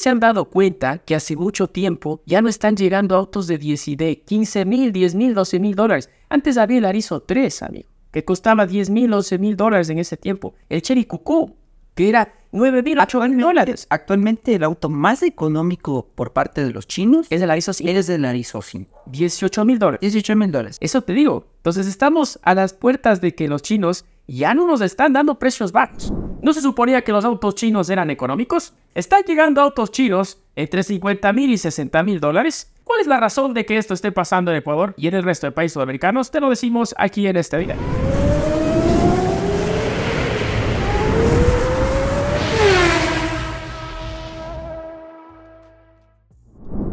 se han dado cuenta que hace mucho tiempo ya no están llegando autos de 10 y de 15 mil, 10 mil, 12 mil dólares? Antes había el Arizo 3, amigo, que costaba 10 mil, 11 mil dólares en ese tiempo. El Cherry Cuckoo, que era 9 mil, 8 mil dólares. Actualmente el auto más económico por parte de los chinos Es el Arizo 5, es el Arizo 5. 18 mil dólares. 18 mil dólares. Eso te digo. Entonces estamos a las puertas de que los chinos ya no nos están dando precios bajos. ¿No se suponía que los autos chinos eran económicos? Están llegando autos chinos entre 50 mil y 60 mil dólares. ¿Cuál es la razón de que esto esté pasando en Ecuador y en el resto de países sudamericanos? Te lo decimos aquí en este video.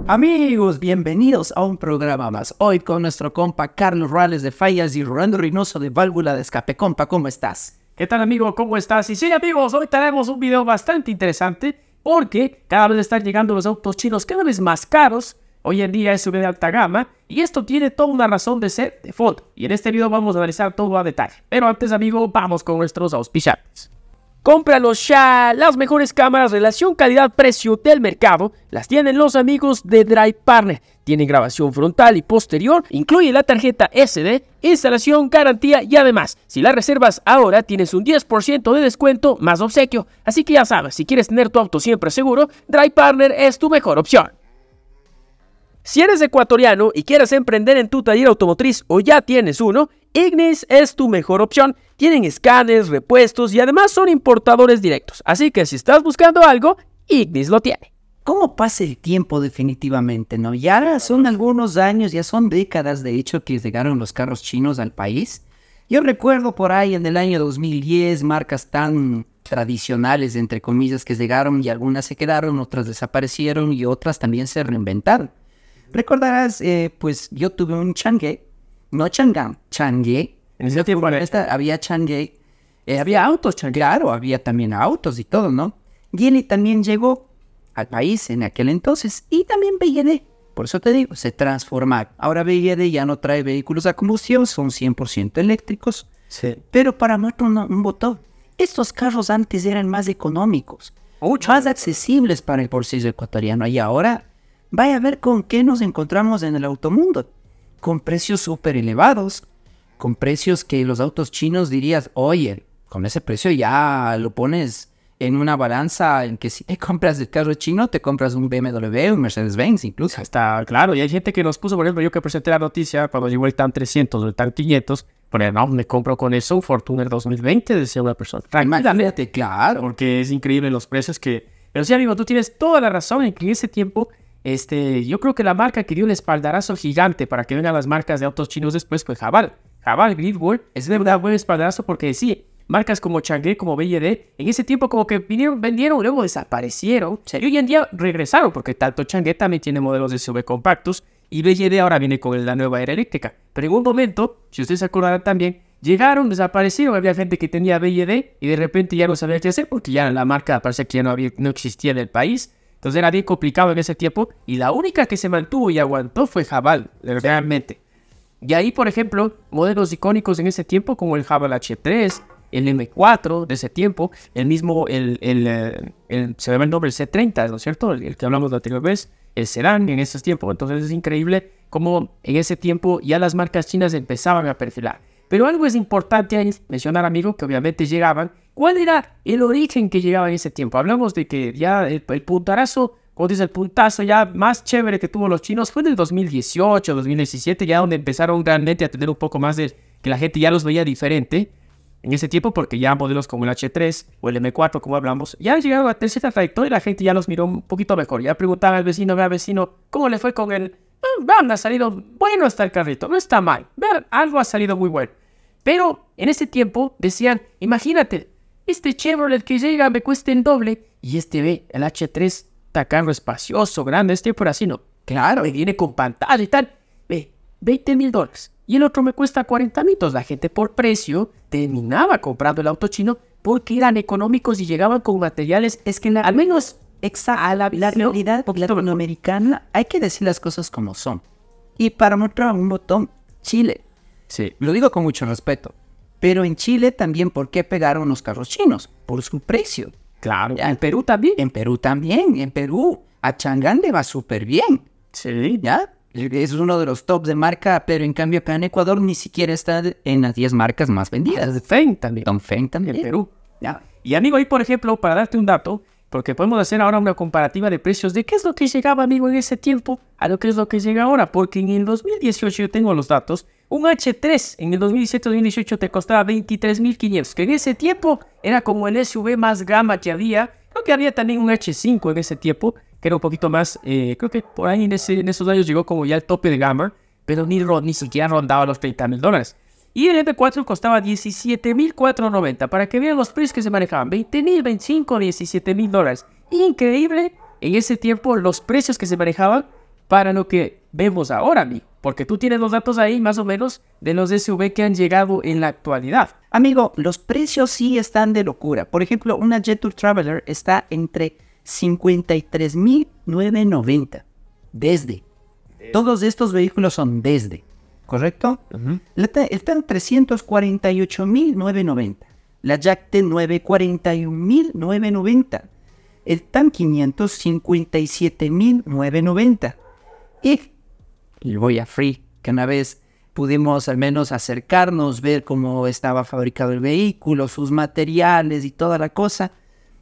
Amigos, bienvenidos a un programa más. Hoy con nuestro compa Carlos Rales de Fallas y Rolando Reynoso de Válvula de Escape. Compa, ¿cómo estás? ¿Qué tal amigo? ¿Cómo estás? Y sí amigos, hoy tenemos un video bastante interesante porque cada vez están llegando los autos chinos cada vez más caros. Hoy en día es de alta gama y esto tiene toda una razón de ser de fondo. Y en este video vamos a analizar todo a detalle. Pero antes amigo, vamos con nuestros auspiciantes. Cómpralos ya. Las mejores cámaras relación calidad-precio del mercado las tienen los amigos de Drive Partner. Tienen grabación frontal y posterior, incluye la tarjeta SD, instalación, garantía y además, si la reservas ahora tienes un 10% de descuento más obsequio. Así que ya sabes, si quieres tener tu auto siempre seguro, Drive Partner es tu mejor opción. Si eres ecuatoriano y quieres emprender en tu taller automotriz o ya tienes uno, Ignis es tu mejor opción. Tienen escáneres, repuestos y además son importadores directos. Así que si estás buscando algo, Ignis lo tiene. ¿Cómo pasa el tiempo definitivamente, no? Ya son algunos años, ya son décadas de hecho que llegaron los carros chinos al país. Yo recuerdo por ahí en el año 2010 marcas tan tradicionales, entre comillas, que llegaron y algunas se quedaron, otras desaparecieron y otras también se reinventaron. Recordarás, eh, pues yo tuve un Chang'e, no Chang'an, Chang'e. En ese tiempo Esta, había Chang'e. eh, había autos, Chang'e. Claro, había también autos y todo, ¿no? Geely también llegó al país en aquel entonces y también BYD. Por eso te digo, se transforma. Ahora BYD ya no trae vehículos a combustión, son 100% eléctricos. Sí. Pero para muestra un, un botón. Estos carros antes eran más económicos, Mucho. más accesibles para el bolsillo ecuatoriano. Y ahora, vaya a ver con qué nos encontramos en el automundo. Con precios súper elevados, con precios que los autos chinos dirías, oye, con ese precio ya lo pones en una balanza en que si te compras el carro chino, te compras un BMW, un Mercedes-Benz incluso. Está claro, y hay gente que nos puso, por ejemplo, yo que presenté la noticia cuando llegó el TAN 300 o el TAN 500, pero no, me compro con eso un Fortuner 2020, decía una persona. Tranquilamente, claro. porque es increíble los precios que... Pero sí, amigo, tú tienes toda la razón en que en ese tiempo, este, yo creo que la marca que dio el espaldarazo gigante para que vengan las marcas de autos chinos después fue Jabal. Jabal Gridwood es de verdad buen espaldarazo porque sí, marcas como Chang'e, como BYD, en ese tiempo como que vinieron, vendieron, luego desaparecieron. Y hoy en día regresaron porque tanto Chang'e también tiene modelos de SUV compactos y BYD ahora viene con la nueva era eléctrica. Pero en un momento, si ustedes se acordarán también, llegaron, desaparecieron, había gente que tenía BYD y de repente ya no sabía qué hacer porque ya la marca parece que ya no, había, no existía en el país. Entonces era bien complicado en ese tiempo y la única que se mantuvo y aguantó fue Jabal, realmente. Y ahí, por ejemplo, modelos icónicos en ese tiempo como el Jabal H3, el M4 de ese tiempo, el mismo, el, el, eh, el- se me va el nombre, el C30, ¿no es cierto? El, el que hablamos la anterior vez, el sedán en esos tiempos. Entonces es increíble cómo en ese tiempo ya las marcas chinas empezaban a perfilar. Pero algo es importante mencionar, amigo, que obviamente llegaban. ¿Cuál era el origen que llegaba en ese tiempo? Hablamos de que ya el, el puntarazo, como dice el puntazo ya más chévere que tuvo los chinos fue en el 2018, 2017, ya donde empezaron realmente a tener un poco más de que la gente ya los veía diferente en ese tiempo, porque ya modelos como el H3 o el M4, como hablamos, ya llegaron a tener cierta trayectoria y la gente ya los miró un poquito mejor. Ya preguntaba al vecino, vea vecino, ¿cómo le fue con el... "Ah, Vean, ha salido bueno hasta el carrito, no está mal. Vean, algo ha salido muy bueno. Pero en ese tiempo decían, imagínate, este Chevrolet que llega me cuesta el doble y este ve, el H3, está espacioso, grande, este por así no. Claro, y viene con pantalla y tal. Ve, 20 mil dólares. Y el otro me cuesta 40 mil. La gente por precio terminaba comprando el auto chino porque eran económicos y llegaban con materiales, es que al menos Exacto. a la, La realidad latinoamericana, hay que decir las cosas como son. Y para mostrar un botón, Chile. Sí. Lo digo con mucho respeto. Pero en Chile también, ¿por qué pegaron los carros chinos? Por su precio. Claro. En Perú también. En Perú también, en Perú a Chang'an le va súper bien, Sí. ¿ya? Es uno de los tops de marca, pero en cambio acá en Ecuador ni siquiera está en las 10 marcas más vendidas. Feng también. Dongfeng también. En Perú. Ya. Y amigo, ahí por ejemplo, para darte un dato, porque podemos hacer ahora una comparativa de precios de qué es lo que llegaba, amigo, en ese tiempo a lo que es lo que llega ahora. Porque en el 2018 yo tengo los datos. Un H3 en el 2017-2018 te costaba 23.500, que en ese tiempo era como el SUV más gama que había. Creo que había también un H5 en ese tiempo, que era un poquito más, eh, creo que por ahí en, ese- en esos años llegó como ya el tope de gama, pero ni, ni siquiera rondaba los 30 mil dólares. Y el M4 costaba 17.490. Para que vean los precios que se manejaban. 20.000, 25, 17.000 dólares. Increíble en ese tiempo los precios que se manejaban para lo que vemos ahora, amigo. Porque tú tienes los datos ahí más o menos de los SUV que han llegado en la actualidad. Amigo, los precios sí están de locura. Por ejemplo, una Jetour Traveler está entre 53.990. Desde. Todos estos vehículos son desde. ¿Correcto? La ta- Está en 348.990. La Jack T 941.990. El TAN 557.990. Y y voy a Free, que una vez pudimos al menos acercarnos, ver cómo estaba fabricado el vehículo, sus materiales y toda la cosa.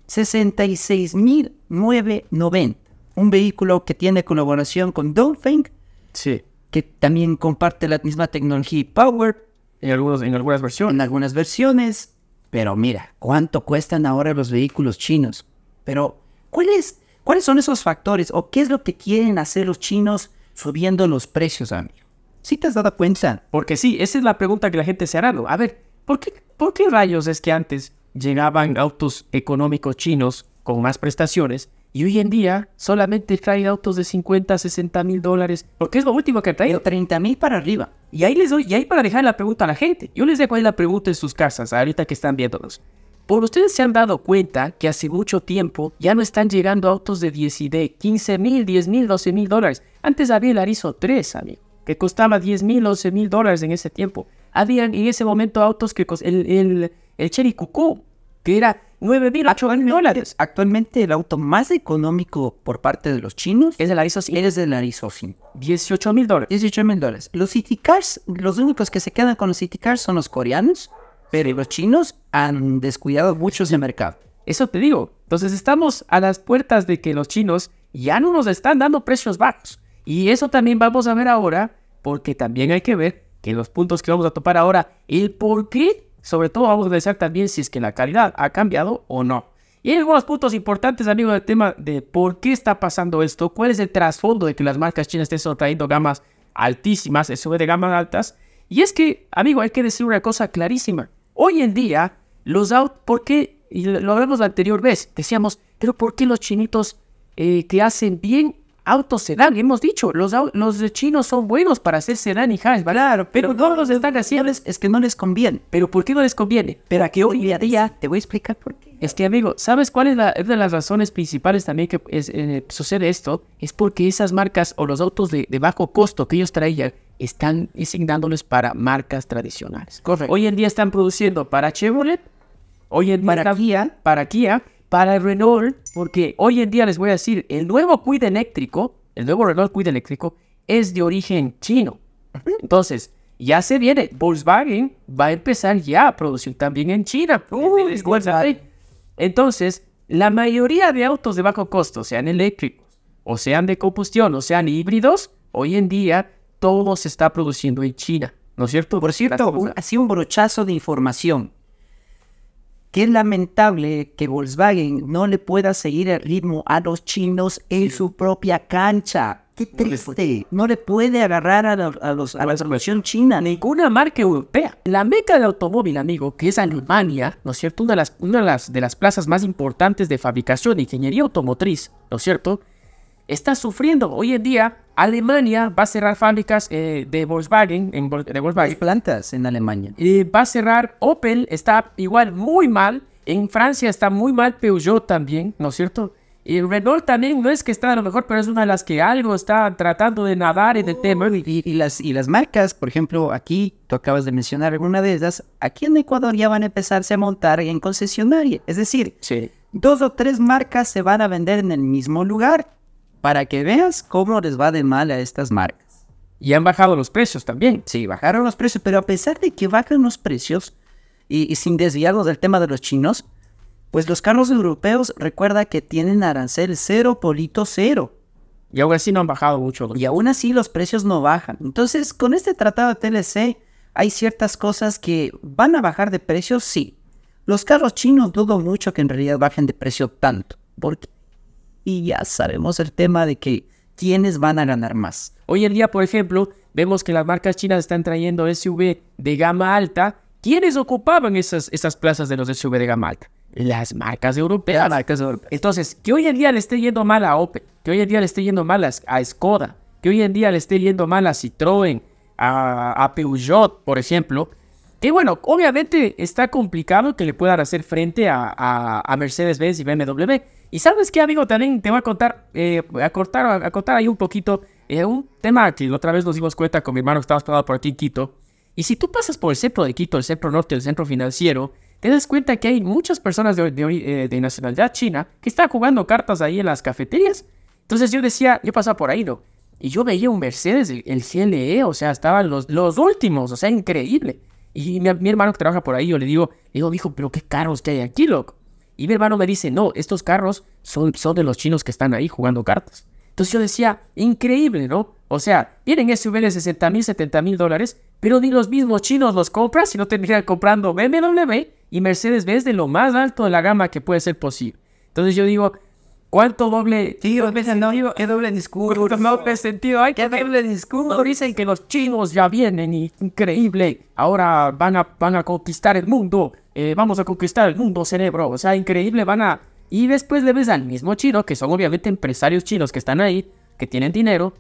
66.990. Un vehículo que tiene colaboración con Dongfeng, Sí. Que también comparte la misma tecnología y power En, algunos, en algunas versiones. en algunas versiones. Pero mira, ¿cuánto cuestan ahora los vehículos chinos? Pero, ¿cuáles, ¿cuáles son esos factores o qué es lo que quieren hacer los chinos subiendo los precios, amigo? ¿Sí te has dado cuenta? Porque sí, esa es la pregunta que la gente se hará. ¿no? A ver, ¿por qué, ¿por qué rayos es que antes llegaban autos económicos chinos con más prestaciones y hoy en día solamente traen autos de 50, 60 mil dólares? Porque es lo último que han traído. Pero 30 mil para arriba. Y ahí les doy, y ahí para dejar la pregunta a la gente. Yo les dejo ahí la pregunta en sus casas, ahorita que están viéndonos. Por ustedes se han dado cuenta que hace mucho tiempo ya no están llegando autos de 10 y de 15 mil, 10 mil, 12 mil dólares. Antes había el Arizo 3, amigo, que costaba 10 mil, 11 mil dólares en ese tiempo. Habían en ese momento autos que cos- el, el, el Cherry Cuckoo, que era 9 mil, 8 mil dólares. Actualmente el auto más económico por parte de los chinos Es el Arizo 5, es el Arizo 5. 18 mil dólares. 18 mil dólares. Los City Cars, los únicos que se quedan con los City Cars son los coreanos, pero los chinos han descuidado mucho ese mercado. Eso te digo. Entonces estamos a las puertas de que los chinos ya no nos están dando precios bajos. Y eso también vamos a ver ahora, porque también hay que ver que los puntos que vamos a topar ahora, el por qué, sobre todo vamos a analizar también si es que la calidad ha cambiado o no. Y hay algunos puntos importantes, amigo, del tema de por qué está pasando esto, cuál es el trasfondo de que las marcas chinas estén trayendo gamas altísimas, SUV de gamas altas. Y es que, amigo, hay que decir una cosa clarísima. Hoy en día, los autos, ¿por qué? Y lo hablamos la anterior vez, decíamos, pero ¿por qué los chinitos eh, que hacen bien autos sedán? Hemos dicho, los, chinos son buenos para hacer sedán y hatchback, pero no los están haciendo. Es que no les conviene. Pero ¿por qué no les conviene? Pero aquí hoy en día te voy a explicar por qué. Es que, amigo, ¿sabes cuál es, la, es de las razones principales también que es- eh, sucede esto? Es porque esas marcas o los autos de, de bajo costo que ellos traían están asignándoles para marcas tradicionales. Correcto. Hoy en día están produciendo para Chevrolet, hoy en día Para están- Kia. para Kia, para Renault, porque hoy en día les voy a decir, el nuevo Kwid eléctrico, el nuevo Renault Kwid eléctrico, es de origen chino. Entonces, ya se viene. Volkswagen va a empezar ya a producir también en China. Ahí. Entonces, la mayoría de autos de bajo costo, sean eléctricos, o sean de combustión, o sean híbridos, hoy en día todo se está produciendo en China. ¿No es cierto? Por cierto, un- así un brochazo de información. Qué lamentable que Volkswagen no le pueda seguir el ritmo a los chinos en su propia cancha. Qué triste. No le puede agarrar a, la- a los, a la producción china. ninguna marca europea. La meca del automóvil, amigo, que es Alemania, ¿no es cierto? Una de las, una de las, de las plazas más importantes de fabricación de ingeniería automotriz, ¿no es cierto? Está sufriendo. Hoy en día, Alemania va a cerrar fábricas eh, de Volkswagen, en, de Volkswagen. plantas en Alemania. Eh, va a cerrar Opel, está igual muy mal. En Francia está muy mal Peugeot también, ¿no es cierto? Y Renault también no es que está a lo mejor, pero es una de las que algo está tratando de nadar en el tema. Y, y las, y las marcas, por ejemplo, aquí, tú acabas de mencionar alguna de esas, aquí en Ecuador ya van a empezarse a montar en concesionaria. Es decir, Sí. dos o tres marcas se van a vender en el mismo lugar para que veas cómo les va de mal a estas marcas. Y han bajado los precios también. Sí, bajaron los precios, pero a pesar de que bajan los precios, y, y sin desviarnos del tema de los chinos, pues los carros europeos recuerda que tienen arancel cero, polito cero. Y aún así no han bajado mucho. Y aún así los precios no bajan. Entonces, con este tratado de TLC hay ciertas cosas que van a bajar de precio, sí. Los carros chinos dudo mucho que en realidad bajen de precio tanto. Porque y ya sabemos el tema de que quiénes van a ganar más. Hoy en día, por ejemplo, vemos que las marcas chinas están trayendo SUV de gama alta. ¿Quiénes ocupaban esas, esas plazas de los SUV de gama alta? Las marcas europeas. Entonces, que hoy en día le esté yendo mal a Opel, que hoy en día le esté yendo mal a, a Skoda, que hoy en día le esté yendo mal a Citroën, a, a Peugeot, por ejemplo, que bueno, obviamente está complicado que le puedan hacer frente a, a- a Mercedes-Benz y BMW. Y sabes qué, amigo, también te voy a contar, eh, a cortar, a contar ahí un poquito, eh, un tema que otra vez nos dimos cuenta con mi hermano que estaba hospedado por aquí en Quito. Y si tú pasas por el centro de Quito, el centro norte, el centro financiero, te das cuenta que hay muchas personas de, de eh, de nacionalidad china que están jugando cartas ahí en las cafeterías. Entonces yo decía, yo pasaba por ahí, ¿no? Y yo veía un Mercedes, el, el GLE, o sea, estaban los, los últimos, o sea, increíble. Y mi, hermano que trabaja por ahí, yo le digo, le digo, hijo, pero qué carros que hay aquí, loco. Y mi hermano me dice, no, estos carros son, son de los chinos que están ahí jugando cartas. Entonces yo decía, increíble, ¿no? O sea, vienen SUV de 60 mil, 70 mil dólares, pero ni los mismos chinos los compran, sino tendrían comprando BMW y Mercedes-Benz de lo más alto de la gama que puede ser posible. Entonces yo digo, ¿cuánto doble... Tío, no, qué doble discurso. ¿Cuánto doble sentido hay? Qué doble discurso. Dicen que los chinos ya vienen y increíble, ahora van a, van a conquistar el mundo, eh, vamos a conquistar el mundo, cerebro, o sea, increíble, van a... Y después le ves al mismo chino, que son obviamente empresarios chinos que están ahí, que tienen dinero,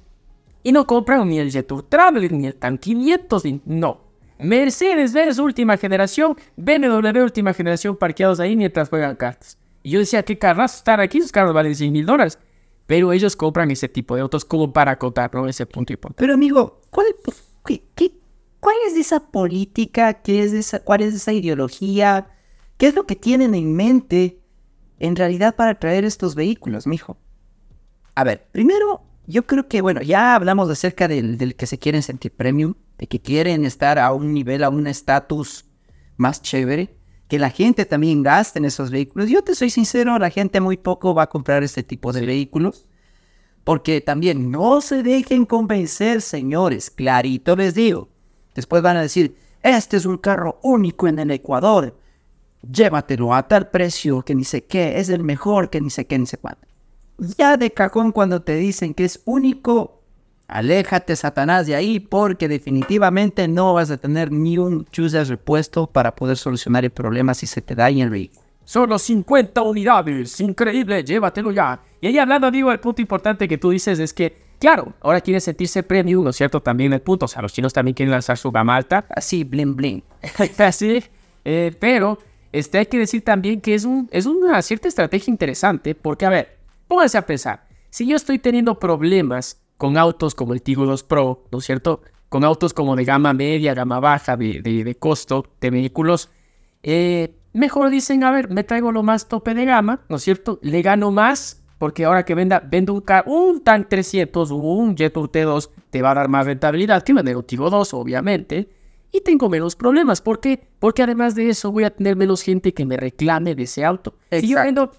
y no compran ni el Jetour Traveler, ni el TAN 500, ni- no. Mercedes-Benz última generación, BMW última generación parqueados ahí mientras juegan cartas. Y yo decía, ¿qué carros están aquí? Esos carros valen 100 mil dólares. Pero ellos compran ese tipo de autos como para acotar, ¿no? Ese punto importante. Pero amigo, ¿cuál, qué, qué- cuál es esa política? ¿Qué es esa, ¿Cuál es esa ideología? ¿Qué es lo que tienen en mente en realidad para traer estos vehículos, mijo? A ver, primero, yo creo que, bueno, ya hablamos acerca del, del que se quieren sentir premium, de que quieren estar a un nivel, a un estatus más chévere, que la gente también gaste en esos vehículos. Yo te soy sincero, la gente muy poco va a comprar este tipo de vehículos. Porque también no se dejen convencer, señores. Clarito les digo. Después van a decir, este es un carro único en el Ecuador. Llévatelo a tal precio que ni sé qué, es el mejor que ni sé qué, ni sé cuánto. Ya de cajón cuando te dicen que es único, aléjate Satanás de ahí porque definitivamente no vas a tener ni un chuse repuesto para poder solucionar el problema si se te daña el vehículo. Solo 50 unidades, increíble, llévatelo ya. Y ahí hablando, amigo, el punto importante que tú dices es que, claro, ahora quieren sentirse premium, ¿no es cierto? También el punto, o sea, los chinos también quieren lanzar su gama alta. Así, bling bling. Así, eh, pero este, hay que decir también que es, un, es una cierta estrategia interesante, porque, a ver, pónganse a pensar, si yo estoy teniendo problemas con autos como el Tiggo 2 Pro, ¿no es cierto? Con autos como de gama media, gama baja, de, de- de costo, de vehículos, eh, mejor dicen, a ver, me traigo lo más tope de gama, ¿no es cierto? Le gano más, porque ahora que venda, vendo un, car- un Tank 300 o un Jetour T2, te va a dar más rentabilidad que vender un Tiggo 2, obviamente y tengo menos problemas. ¿Por qué? Porque además de eso voy a tener menos gente que me reclame de ese auto. Si yo Exacto. vendo,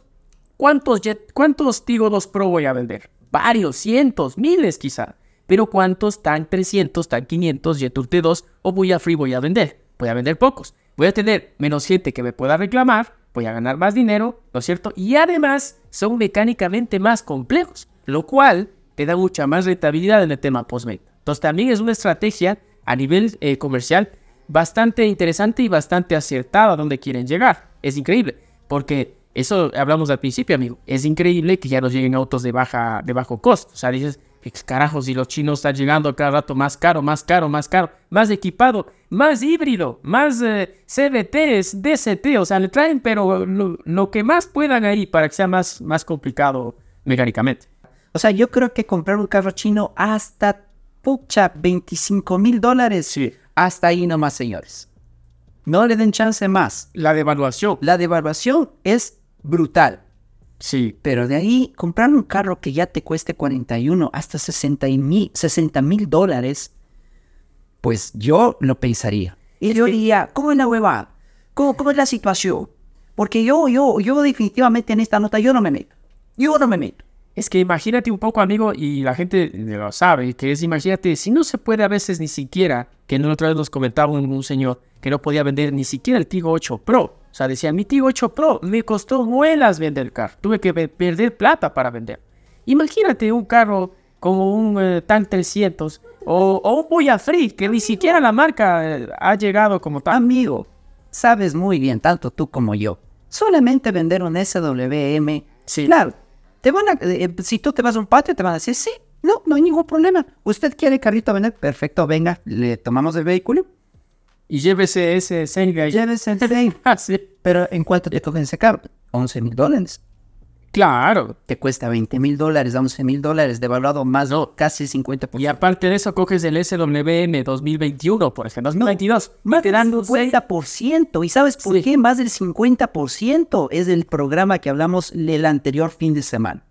¿cuántos, Jet, ¿cuántos Tigo 2 Pro voy a vender? Varios, cientos, miles quizá. Pero ¿cuántos tan 300, tan 500 Jetour T2 o voy a Free voy a vender? Voy a vender pocos. Voy a tener menos gente que me pueda reclamar, voy a ganar más dinero, ¿no es cierto? Y además son mecánicamente más complejos, lo cual te da mucha más rentabilidad en el tema postventa. Entonces también es una estrategia a nivel eh, comercial bastante interesante y bastante acertada a donde quieren llegar. Es increíble, porque eso hablamos al principio, amigo. Es increíble que ya nos lleguen autos de, baja, de bajo costo. O sea, dices, "¿Qué carajo, si los chinos están llegando cada rato más caro, más caro, más caro, más equipado, más híbrido, más eh, CVTs, DCT, o sea, le traen, pero lo, lo que más puedan ahí para que sea más, más complicado mecánicamente. O sea, yo creo que comprar un carro chino hasta, pucha, 25 mil dólares. Sí. Hasta ahí nomás, señores. No le den chance más. La devaluación. La devaluación es brutal. Sí. Pero de ahí, comprar un carro que ya te cueste 41 hasta 60 mil dólares, pues yo lo pensaría. Y yo diría, ¿cómo es la huevada? ¿Cómo, ¿Cómo es la situación? Porque yo, yo, yo definitivamente en esta nota yo no me meto. Yo no me meto. Es que imagínate un poco, amigo, y la gente lo sabe, que es, imagínate, si no se puede a veces ni siquiera, que la otra vez nos comentaba un, un señor que no podía vender ni siquiera el Tigo 8 Pro. O sea, decía, mi Tigo 8 Pro me costó muelas vender el carro. Tuve que perder plata para vender. Imagínate un carro como un eh, TAN 300 o, o un Boya Free, que ni siquiera la marca eh, ha llegado como tal. Amigo, sabes muy bien, tanto tú como yo. Solamente vender un SWM. Sí. Claro, te van a, eh, si tú te vas a un patio, te van a decir, sí, no, no hay ningún problema. ¿Usted quiere carrito a vender? Perfecto, venga, le tomamos el vehículo. Y llévese ese Senga. Llévese el tren. Ah, sí. Pero ¿en cuánto te cogen ese carro? 11 mil dólares. Claro. Te cuesta 20 mil dólares a 11 mil dólares, devaluado más No. casi 50%. Y aparte de eso, coges el SWM 2021, por ejemplo, 2022. Más te del dan un seis- 50%. ¿Y sabes por Sí. qué? Más del 50% es el programa que hablamos el anterior fin de semana.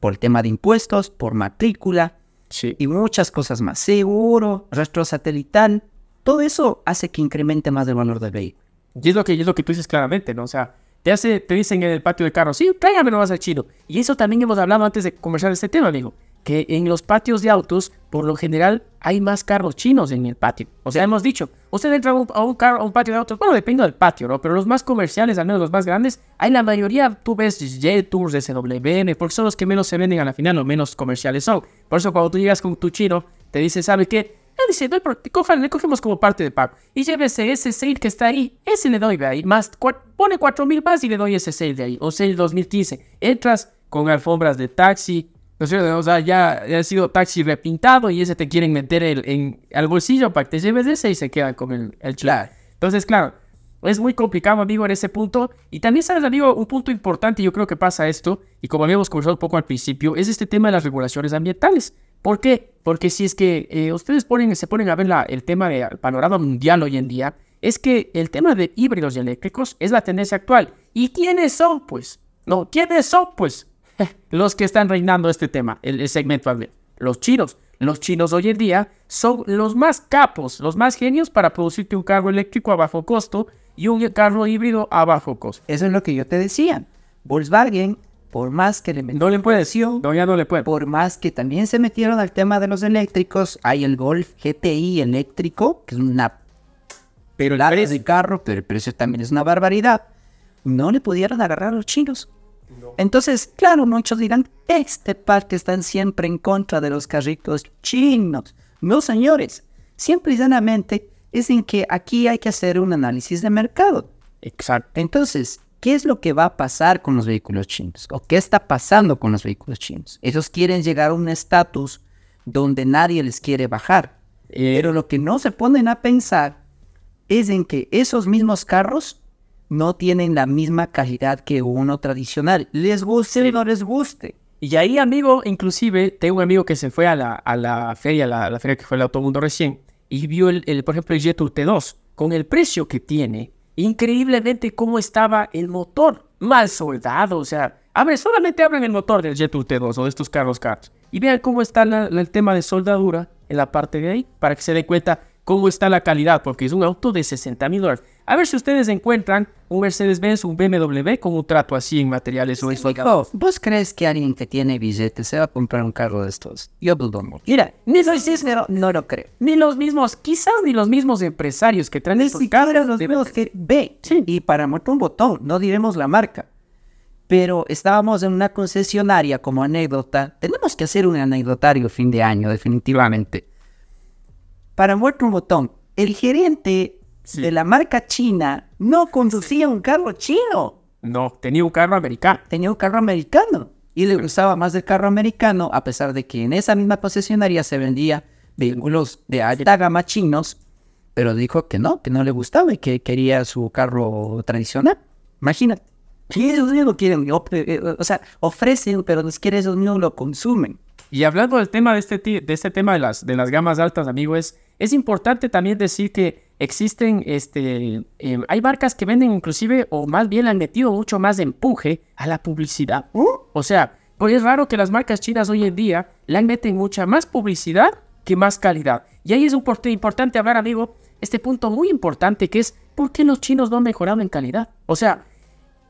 Por el tema de impuestos, por matrícula Sí. y muchas cosas más. Seguro, rastro satelital. Todo eso hace que incremente más el valor del vehículo. Y es lo que, y es lo que tú dices claramente, ¿no? O sea, te, hace, te dicen en el patio de carro, sí, tráigame nomás al chino. Y eso también hemos hablado antes de conversar este tema, amigo. Que en los patios de autos, por lo general, hay más carros chinos en el patio. O sea, hemos dicho, usted entra a un, a un carro, a un patio de autos, bueno, depende del patio, ¿no? Pero los más comerciales, al menos los más grandes, hay la mayoría, tú ves J-Tours, SWM, porque son los que menos se venden a la final, o menos comerciales son. Por eso cuando tú llegas con tu chino, te dice, ¿sabe qué? Él dice, no, pero cojan, le cogemos como parte de pago. Y llévese ese sale que está ahí, ese le doy de ahí, más, cua- pone 4000 más y le doy ese sale de ahí, o sale 2015. Entras con alfombras de taxi, ¿no es cierto? O sea, ya, ya ha sido taxi repintado y ese te quieren meter el, en, al bolsillo para que te lleves ese y se quedan con el, el. Claro. Entonces, claro, es muy complicado, amigo, en ese punto. Y también, sabes, amigo, un punto importante, yo creo que pasa esto, y como habíamos conversado un poco al principio, es este tema de las regulaciones ambientales. ¿Por qué? Porque si es que eh, ustedes ponen, se ponen a ver la- el tema del panorama mundial hoy en día, es que el tema de híbridos y eléctricos es la tendencia actual. ¿Y quiénes son, pues? No, ¿quiénes son, pues? los que están reinando este tema, el, el segmento. Los chinos. Los chinos hoy en día son los más capos, los más genios para producirte un carro eléctrico a bajo costo y un carro híbrido a bajo costo. Eso es lo que yo te decía. Volkswagen, por más que le No le puedes. metieron No, ya no le pueden. por más que también se metieron al tema de los eléctricos, hay el Golf GTI eléctrico, que es una Pero precio- de carro, pero el precio también es una barbaridad. No le pudieron agarrar a los chinos. Entonces, claro, muchos dirán, este par que están siempre en contra de los carritos chinos. No, señores, simple y llanamente es en que aquí hay que hacer un análisis de mercado. Exacto. Entonces, ¿qué es lo que va a pasar con los vehículos chinos? ¿O qué está pasando con los vehículos chinos? Ellos quieren llegar a un estatus donde nadie les quiere bajar. Eh, Pero lo que no se ponen a pensar es en que esos mismos carros no tienen la misma calidad que uno tradicional. Les guste o no les guste. Y ahí, amigo, inclusive, tengo un amigo que se fue a la, a la feria, la, la feria que fue el Automundo recién, y vio, el, el, por ejemplo, el Jetour T2, con el precio que tiene, increíblemente cómo estaba el motor, mal soldado, o sea, abre, solamente abren el motor del Jetour T2 o de estos carros cars, y vean cómo está el tema de soldadura en la parte de ahí, para que se den cuenta cómo está la calidad, porque es un auto de 60 mil dólares. A ver si ustedes encuentran un Mercedes-Benz, un BMW con un trato así en materiales o en ¿Vos crees que alguien que tiene billetes se va a comprar un carro de estos? Yo dudo mucho. Mira, ni Soy los, sincero, no lo creo. ni los mismos, quizás ni los mismos empresarios que traen Ni estos carros los vemos que ve. Y para muerto un botón, no diremos la marca. Pero estábamos en una concesionaria como anécdota. Tenemos que hacer un anecdotario fin de año, definitivamente. Para muerto un botón, el gerente Sí. de la marca china no conducía un carro chino, No, tenía un carro americano. tenía un carro americano. Y le gustaba más el carro americano, a pesar de que en esa misma concesionaria se vendía vehículos de alta gama chinos, pero dijo que no, que no le gustaba y que quería su carro tradicional. Imagínate. Y ellos mismos quieren, eh, o sea, ofrecen, pero ni siquiera ellos mismos lo consumen. Y hablando del tema de este, de este tema de las, de las gamas altas, amigo, es, es importante también decir que existen, este, em, hay marcas que venden inclusive, o más bien han metido mucho más de empuje a la publicidad. O sea, pues es raro que las marcas chinas hoy en día le meten mucha más publicidad que más calidad. Y ahí es un importante hablar, amigo, este punto muy importante que es ¿por qué los chinos no han mejorado en calidad? O sea,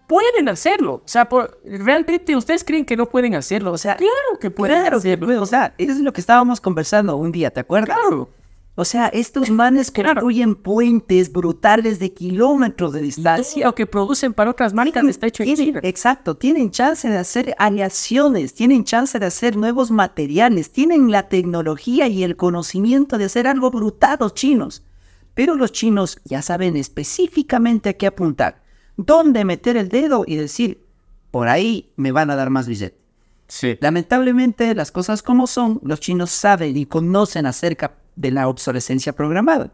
pueden hacerlo. O sea, por, realmente ustedes creen que no pueden hacerlo. O sea, claro que pueden hacerlo. o sea, eso es lo que estábamos conversando un día, ¿te acuerdas? Claro. O sea, estos manes construyen puentes brutales de kilómetros de distancia. O que producen para otras marcas está hecho en China. Exacto, tienen chance de hacer aleaciones, tienen chance de hacer nuevos materiales, tienen la tecnología y el conocimiento de hacer algo brutal los chinos. Pero los chinos ya saben específicamente a qué apuntar, dónde meter el dedo y decir, por ahí me van a dar más billete. Sí. Lamentablemente, las cosas como son, los chinos saben y conocen acerca de la obsolescencia programada.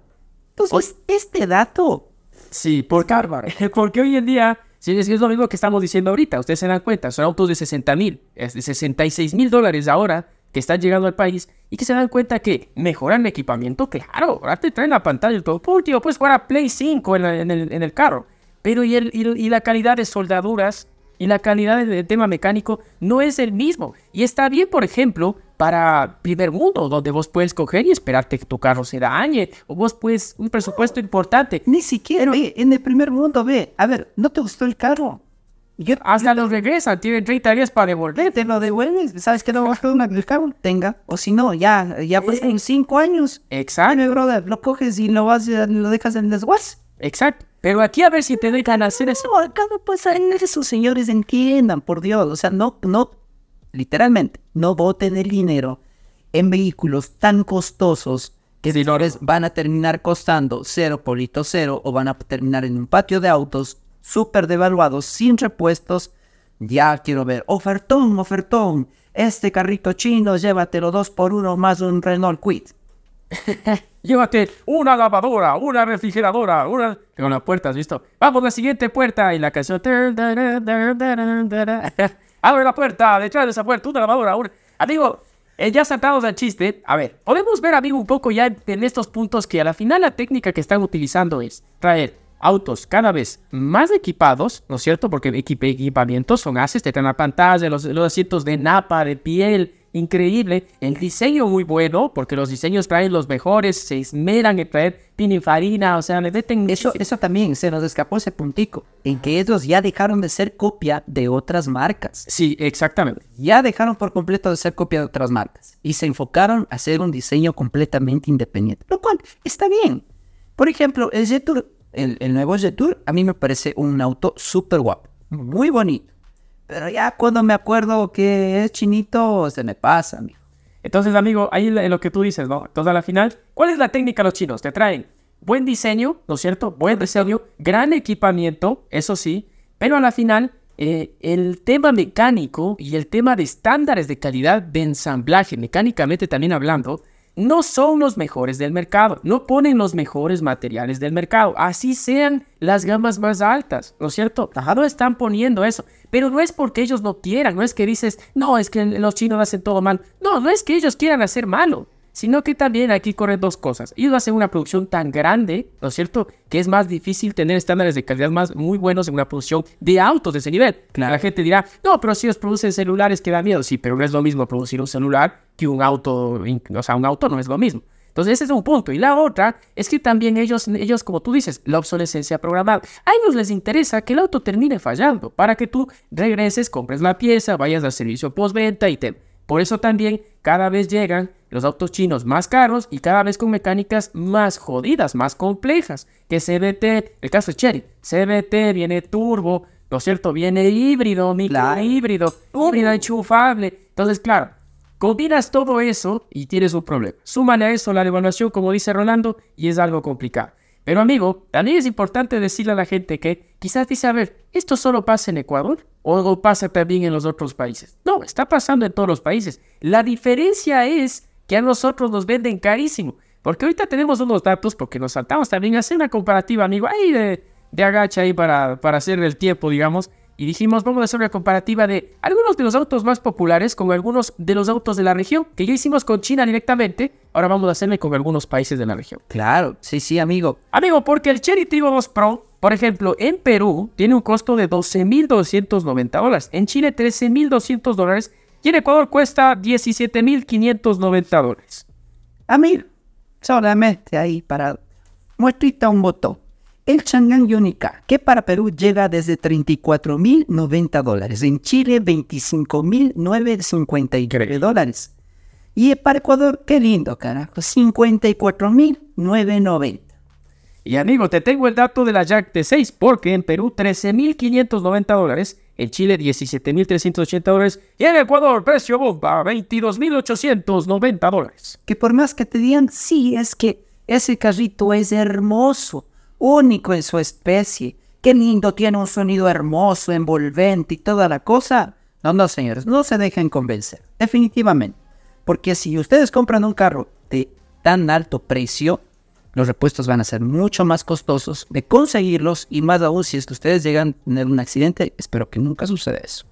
Entonces, este dato... Sí, por porque hoy en día, si es, lo mismo que estamos diciendo ahorita, ustedes se dan cuenta, son autos de 60 mil, de 66 mil dólares ahora que están llegando al país y que se dan cuenta que mejoran el equipamiento, claro, ahora te traen la pantalla y todo, por último, pues fuera Play 5 en, el, carro, pero y, el, y la calidad de soldaduras y la calidad del tema mecánico no es el mismo. Y está bien, por ejemplo, para primer mundo, donde vos puedes coger y esperar que tu carro se dañe, o vos puedes un presupuesto importante. Ni siquiera, en el primer mundo, ve, a ver, ¿no te gustó el carro? Yo, Hasta lo regresan, tienen 30 días para devolver. Te lo devuelves, ¿sabes que no vas a el carro? Tenga, o si no, ya, ya pues en 5 años. Exacto. brother, lo coges y lo, vas, lo dejas en el desguace. Exacto. Pero aquí a ver si te dejan hacer eso. No, acá no pasa eso, señores, entiendan, por Dios. O sea, no, no, literalmente, no voten el dinero en vehículos tan costosos que sí, van a terminar costando cero polito cero o van a terminar en un patio de autos súper devaluados, sin repuestos. Ya quiero ver, ofertón, ofertón, este carrito chino, llévatelo dos por uno más un Renault Quid. Llévate una lavadora, una refrigeradora, una... Con las puertas, ¿visto? Vamos a la siguiente puerta y la canción... Abre la puerta, detrás de esa puerta, una lavadora, una... Amigo, eh, ya saltados del chiste, a ver, podemos ver, amigo, un poco ya en estos puntos que a la final la técnica que están utilizando es traer autos cada vez más equipados, ¿no es cierto? Porque equipamientos son haces, te traen la pantalla, los, los asientos de napa, de piel, increíble. El diseño muy bueno, porque los diseños traen los mejores, se esmeran en traer pininfarina, o sea, le meten... Eso, eso también se nos escapó ese puntico, en que ellos ya dejaron de ser copia de otras marcas. Sí, exactamente. Ya dejaron por completo de ser copia de otras marcas y se enfocaron a hacer un diseño completamente independiente, lo cual está bien. Por ejemplo, el Jetour, el, el nuevo Jetour, a mí me parece un auto súper guapo, muy bonito pero ya cuando me acuerdo que es chinito, se me pasa, amigo. Entonces, amigo, ahí es lo que tú dices, ¿no? Entonces, a la final, ¿cuál es la técnica de los chinos? Te traen buen diseño, ¿no es cierto? Buen diseño, gran equipamiento, eso sí, pero a la final, eh, el tema mecánico y el tema de estándares de calidad de ensamblaje, mecánicamente también hablando, no son los mejores del mercado, no ponen los mejores materiales del mercado, así sean las gamas más altas, ¿no es cierto? No están poniendo eso, pero no es porque ellos no quieran, no es que dices, no, es que los chinos hacen todo mal, no, no es que ellos quieran hacer malo, sino que también aquí corren dos cosas. Ellos hacen una producción tan grande, ¿no es cierto?, que es más difícil tener estándares de calidad más muy buenos en una producción de autos de ese nivel. La gente dirá, no, pero si ellos producen celulares que da miedo. Sí, pero no es lo mismo producir un celular que un auto, o sea, un auto no es lo mismo. Entonces ese es un punto. Y la otra es que también ellos, ellos como tú dices, la obsolescencia programada. A ellos les interesa que el auto termine fallando para que tú regreses, compres la pieza, vayas al servicio postventa y te... Por eso también cada vez llegan los autos chinos más caros y cada vez con mecánicas más jodidas, más complejas. Que CBT, el caso de Cherry, CBT viene turbo, ¿no es cierto? Viene híbrido, micro híbrido, híbrido enchufable. Entonces, claro, combinas todo eso y tienes un problema. Súmale a eso la devaluación, como dice Rolando, y es algo complicado. Pero amigo, también es importante decirle a la gente que quizás dice, a ver, ¿esto solo pasa en Ecuador o pasa también en los otros países? No, está pasando en todos los países. La diferencia es que a nosotros nos venden carísimo. Porque ahorita tenemos unos datos, porque nos saltamos también a hacer una comparativa, amigo, ahí de, de agacha ahí para, para hacer el tiempo, digamos. y dijimos, vamos a hacer una comparativa de algunos de los autos más populares con algunos de los autos de la región, que ya hicimos con China directamente, ahora vamos a hacerle con algunos países de la región. Claro, sí, sí, amigo. Amigo, porque el Cherry Tiggo 2 Pro, por ejemplo, en Perú tiene un costo de 12.290 dólares, en Chile 13.200 dólares y en Ecuador cuesta 17.590 dólares. Amigo, solamente ahí para muestrita un botón. El Chang'an Yonica, que para Perú llega desde 34.090 dólares, en Chile 25.953 dólares. Y para Ecuador, qué lindo, carajo, 54.990. Y amigo, te tengo el dato de la Jack T6, porque en Perú 13.590 dólares, en Chile 17.380 dólares y en Ecuador precio bomba 22.890 dólares. Que por más que te digan, sí, es que ese carrito es hermoso, único en su especie, qué lindo, tiene un sonido hermoso, envolvente y toda la cosa. No, no, señores, no se dejen convencer, definitivamente. Porque si ustedes compran un carro de tan alto precio, los repuestos van a ser mucho más costosos de conseguirlos y más aún si es que ustedes llegan a tener un accidente, espero que nunca suceda eso.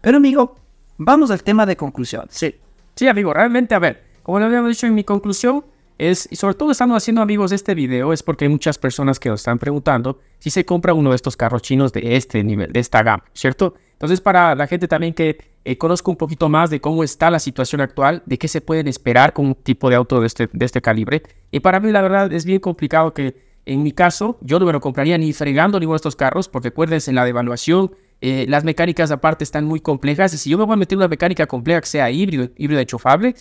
Pero amigo, vamos al tema de conclusión. Sí, sí amigo, realmente a ver, como lo habíamos dicho en mi conclusión, es, y sobre todo estamos haciendo amigos este video, es porque hay muchas personas que nos están preguntando si se compra uno de estos carros chinos de este nivel, de esta gama, ¿cierto? Entonces para la gente también que eh, conozca un poquito más de cómo está la situación actual, de qué se pueden esperar con un tipo de auto de este, de este calibre. Y para mí la verdad es bien complicado que en mi caso yo no me lo compraría ni fregando ninguno de estos carros, porque acuérdense, en la devaluación eh, las mecánicas aparte están muy complejas y si yo me voy a meter una mecánica compleja que sea híbrido, híbrido enchufable,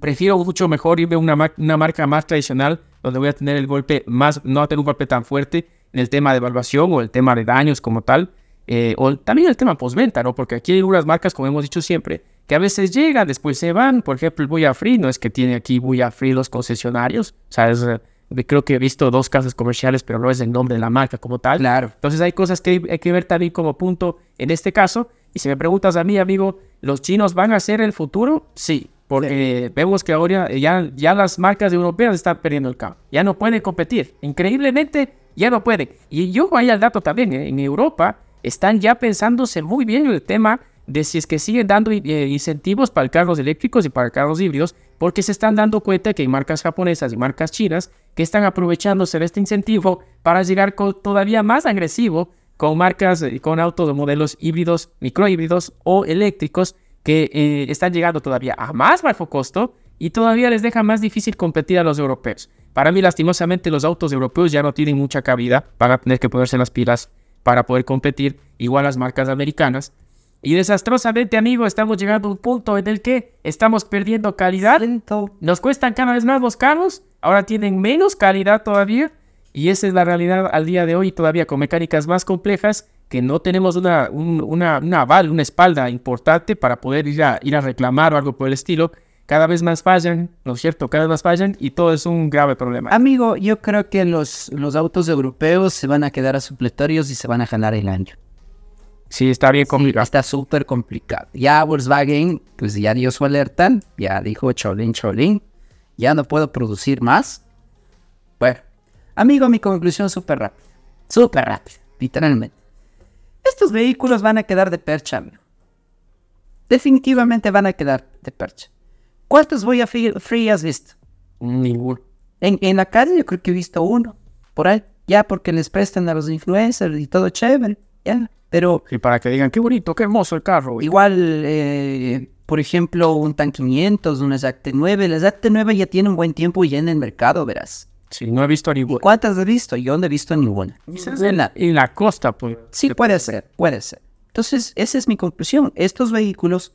prefiero mucho mejor irme a una, una marca más tradicional donde voy a tener el golpe más, no a tener un golpe tan fuerte en el tema de evaluación o el tema de daños como tal. Eh, o también el tema postventa, ¿no? Porque aquí hay algunas marcas, como hemos dicho siempre, que a veces llegan, después se van. Por ejemplo, el Buya Free, no es que tiene aquí Buya Free los concesionarios. O sea, eh, creo que he visto dos casas comerciales, pero no es el nombre de la marca como tal. Claro. Entonces hay cosas que hay que ver también como punto en este caso. Y si me preguntas a mí, amigo, ¿los chinos van a ser el futuro? Sí, porque vemos que ahora ya, ya las marcas europeas están perdiendo el campo. Ya no pueden competir. Increíblemente, ya no pueden. Y yo voy al dato también, ¿eh? en Europa están ya pensándose muy bien en el tema de si es que siguen dando eh, incentivos para carros eléctricos y para carros híbridos, porque se están dando cuenta que hay marcas japonesas y marcas chinas que están aprovechándose de este incentivo para llegar todavía más agresivo con marcas, eh, con autos de modelos híbridos, microhíbridos o eléctricos que eh, están llegando todavía a más bajo costo y todavía les deja más difícil competir a los europeos. Para mí, lastimosamente, los autos europeos ya no tienen mucha cabida, para tener que ponerse las pilas para poder competir igual las marcas americanas. Y desastrosamente, amigo, estamos llegando a un punto en el que estamos perdiendo calidad. Nos cuestan cada vez más los carros, ahora tienen menos calidad todavía. Y esa es la realidad al día de hoy, todavía con mecánicas más complejas, que no tenemos una, una, una aval, una espalda importante para poder ir a, ir a reclamar o algo por el estilo cada vez más fallan, ¿no es cierto? Cada vez más fallan y todo es un grave problema. Amigo, yo creo que los, los autos europeos se van a quedar a supletorios y se van a jalar el año. Sí, está bien complicado. está súper complicado. Ya Volkswagen, pues ya dio su alerta, ya dijo Cholín, Cholín, ya no puedo producir más. Bueno, amigo, mi conclusión súper rápida. Súper rápida, literalmente. Estos vehículos van a quedar de percha, amigo. Definitivamente van a quedar de percha. ¿Cuántos voy a free, has visto? Ninguno. En, en, la calle yo creo que he visto uno, por ahí, ya porque les prestan a los influencers y todo chévere, ya, pero... Y para que digan, qué bonito, qué hermoso el carro. Igual, eh, por ejemplo, un TAN 500, un Exacte 9, el Exacte 9 ya tiene un buen tiempo y ya en el mercado, verás. Sí, no he visto ninguna. ¿Cuántas he visto? Yo no he visto ninguna. En la, en la costa, pues. Sí, puede ser, puede ser. Entonces, esa es mi conclusión. Estos vehículos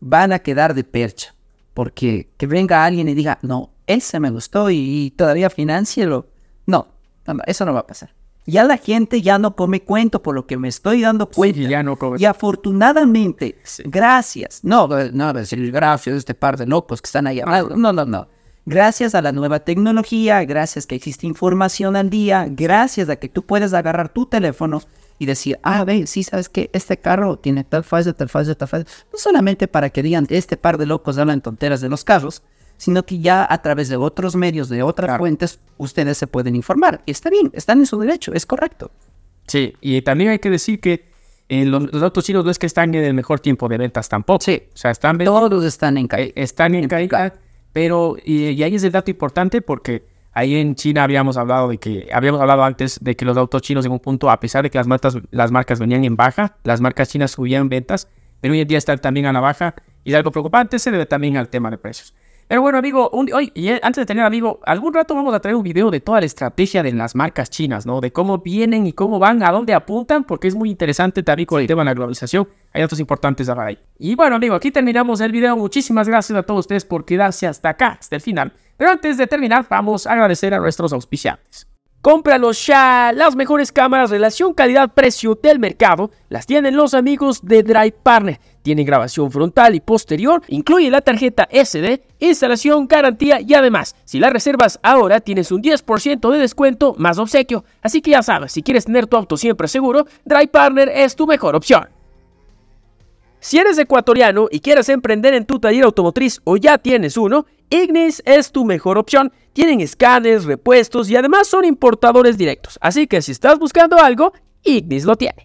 van a quedar de percha porque que venga alguien y diga, no, ese me gustó y, todavía financiero. No, no, eso no va a pasar. Ya la gente ya no come cuento por lo que me estoy dando cuenta. ya no come. Y afortunadamente, gracias, no, no, decir gracias a este par de locos que están ahí. No, no, no. Gracias a la nueva tecnología, gracias que existe información al día, gracias a que tú puedes agarrar tu teléfono y decir, ah, ve, sí, sabes que este carro tiene tal falla, tal falla, tal falla. No solamente para que digan, este par de locos hablan tonteras de los carros, sino que ya a través de otros medios, de otras fuentes, ustedes se pueden informar. Y está bien, están en su derecho, es correcto. Sí, y también hay que decir que eh, los, los autos chinos no es que están en el mejor tiempo de ventas tampoco. Sí. O sea, están, Todos están en eh, caída. están en caída, pero y, y ahí es el dato importante porque ahí en China habíamos hablado de que habíamos hablado antes de que los autos chinos en un punto, a pesar de que las marcas, las marcas venían en baja, las marcas chinas subían ventas, pero hoy en día están también a la baja y es algo preocupante, se debe también al tema de precios. Pero bueno, amigo, un- hoy, y antes de tener, amigo, algún rato vamos a traer un video de toda la estrategia de las marcas chinas, ¿no? De cómo vienen y cómo van, a dónde apuntan, porque es muy interesante también con el tema de la globalización. Hay datos importantes a hablar ahí. Y bueno, amigo, aquí terminamos el video. Muchísimas gracias a todos ustedes por quedarse hasta acá, hasta el final. Pero antes de terminar, vamos a agradecer a nuestros auspiciantes. Cómpralos ya. Las mejores cámaras relación calidad-precio del mercado las tienen los amigos de Drive Partner. Tiene grabación frontal y posterior, incluye la tarjeta SD, instalación, garantía y además, si la reservas ahora tienes un 10% de descuento más obsequio. Así que ya sabes, si quieres tener tu auto siempre seguro, Drive Partner es tu mejor opción. Si eres ecuatoriano y quieres emprender en tu taller automotriz o ya tienes uno, Ignis es tu mejor opción. Tienen escáneres, repuestos y además son importadores directos. Así que si estás buscando algo, Ignis lo tiene.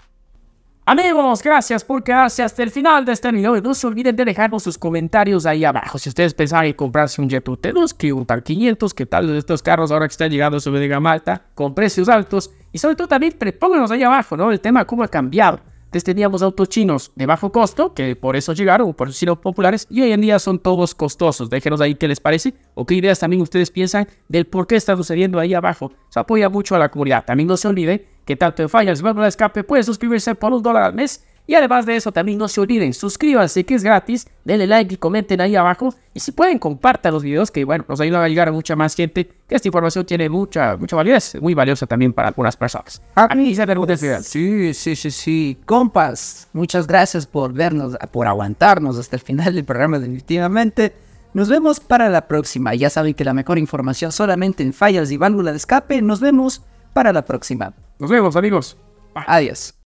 Amigos, gracias por quedarse hasta el final de este video no se olviden de dejarnos sus comentarios ahí abajo. Si ustedes pensaban en comprarse un Jet Uterus, que un TAR 500, que tal de estos carros ahora que están llegando sobre de gama alta, con precios altos. Y sobre todo también pre- pónganos ahí abajo, ¿no? El tema cómo ha cambiado. Antes teníamos autos chinos de bajo costo, que por eso llegaron, por eso populares, y hoy en día son todos costosos. Déjenos ahí qué les parece, o qué ideas también ustedes piensan del por qué está sucediendo ahí abajo. Se apoya mucho a la comunidad. También no se olviden que tanto en como en Escape pueden suscribirse por un dólar al mes. Y además de eso, también no se olviden, suscríbanse que es gratis, denle like y comenten ahí abajo. Y si pueden, compartan los videos que, bueno, nos ayudan a llegar a mucha más gente. Que esta información tiene mucha, mucha validez, muy valiosa también para algunas personas. A mí se pregunta el. Sí, sí, sí, sí. Compas, muchas gracias por vernos, por aguantarnos hasta el final del programa definitivamente. Nos vemos para la próxima. Ya saben que la mejor información solamente en fallas y válvula de escape. Nos vemos para la próxima. Nos vemos, amigos. Adiós.